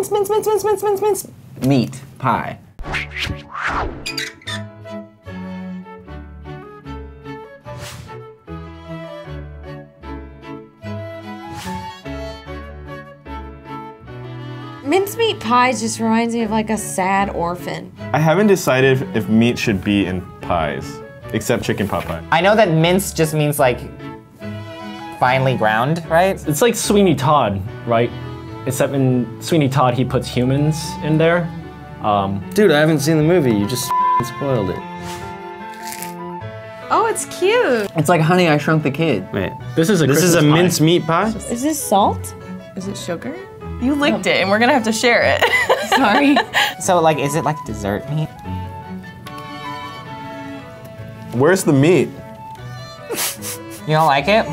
mince, mince, mince, mince, mince, mince, mince. Meat pie. Mincemeat pies just reminds me of like a sad orphan. I haven't decided if meat should be in pies, except chicken pot pie. I know that mince just means like finely ground, right? It's like Sweeney Todd, right? Except in Sweeney Todd, he puts humans in there. Um, Dude, I haven't seen the movie. You just spoiled it. Oh, it's cute. It's like Honey, I Shrunk the Kid. Wait, this is a this is a Christmas pie. mince meat pie? Is this salt? Is it sugar? You licked it, and we're gonna have to share it. Sorry. So like, is it like dessert meat? Where's the meat? You don't like it?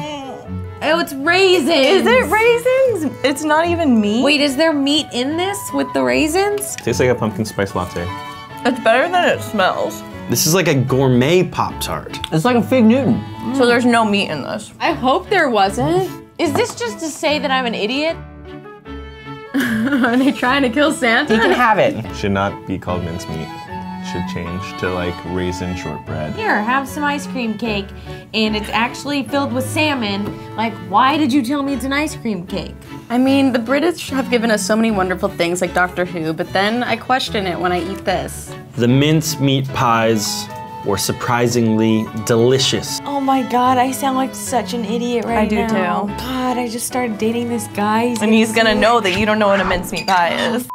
Oh, it's raisins. Is it raisins? It's not even meat. Wait, is there meat in this with the raisins? Tastes like a pumpkin spice latte. It's better than it smells. This is like a gourmet Pop Tart. It's like a fig Newton. So there's no meat in this. I hope there wasn't. Is this just to say that I'm an idiot? Are they trying to kill Santa? You can have it. Should not be called mincemeat. Should change to like raisin shortbread. Here, have some ice cream cake, and it's actually filled with salmon. Like, why did you tell me it's an ice cream cake? I mean, the British have given us so many wonderful things like Doctor Who, but then I question it when I eat this. The mince meat pies were surprisingly delicious. Oh my god, I sound like such an idiot right now. I do now. too. God, I just started dating this guy. And he's gonna know that you don't know what a mincemeat pie is.